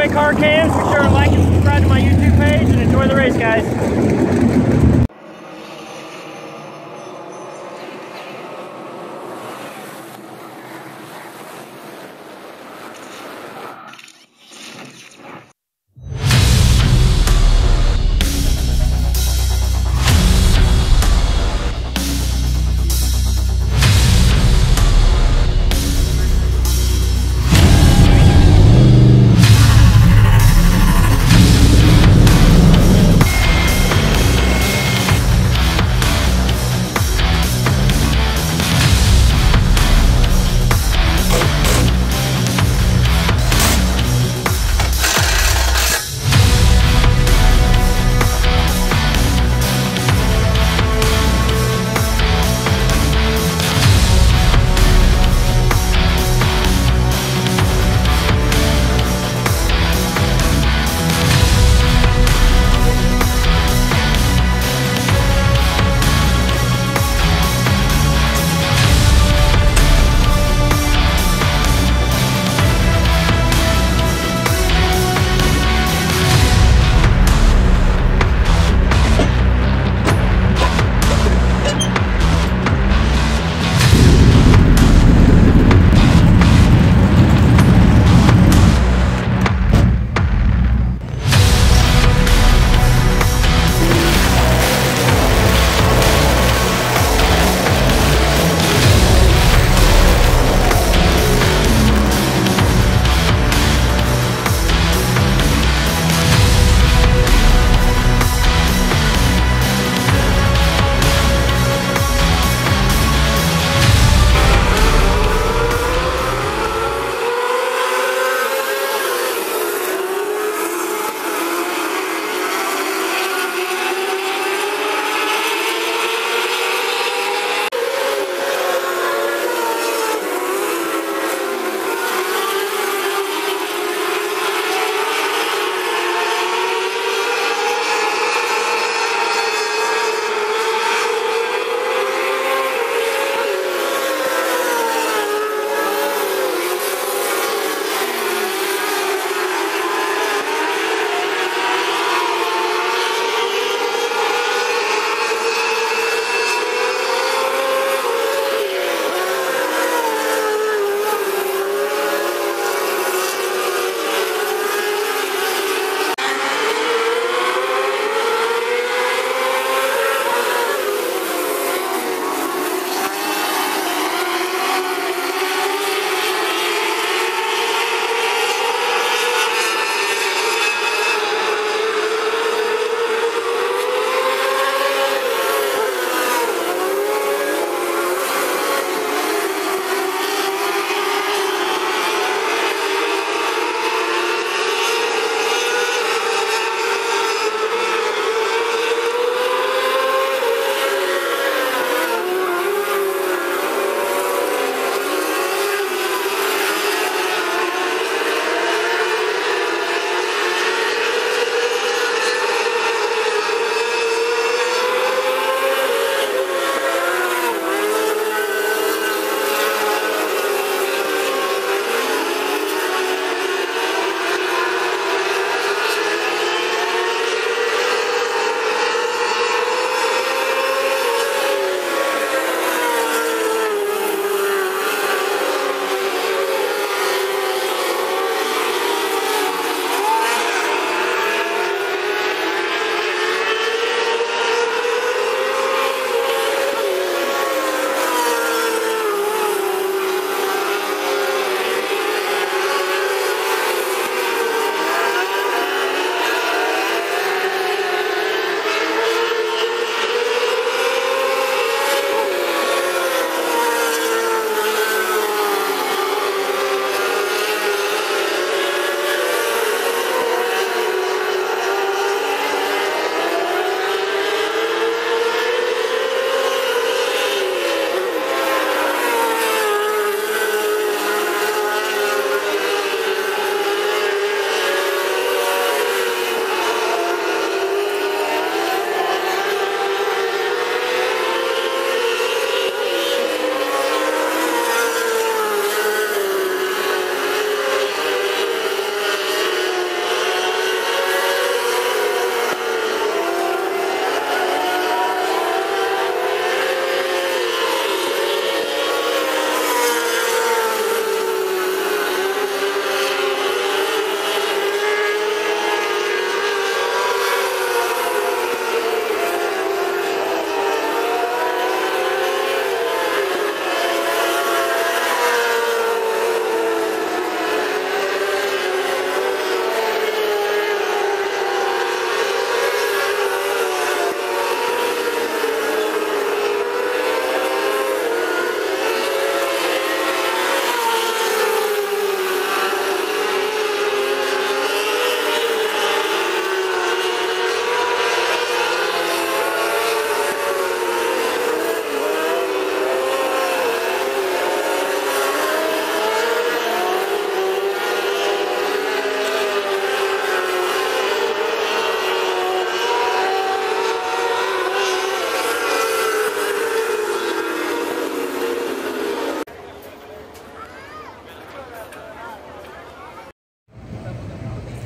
Speedway car cams. Be sure to like and subscribe to my YouTube page and enjoy the race, guys.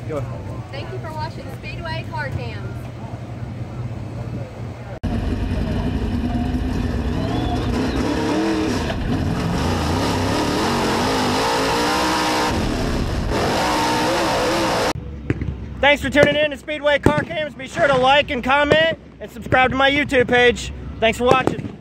Go. Thank you for watching Speedway Car Cams. Thanks for tuning in to Speedway Car Cams. Be sure to like and comment and subscribe to my YouTube page. Thanks for watching.